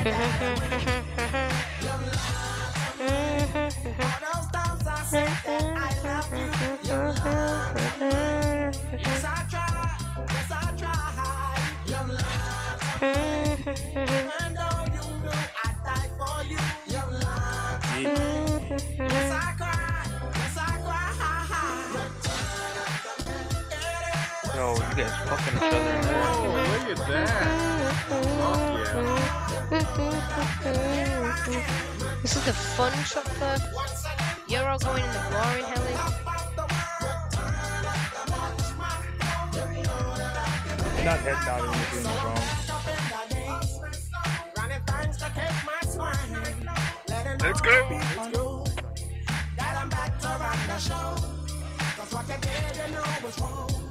Yo, you guys fucking each other This is the fun chopper. You're all going in the boring heli. Not head nodding, you're doing it wrong. Let's go. That I'm back to run the show. Cause what you did, you know was wrong.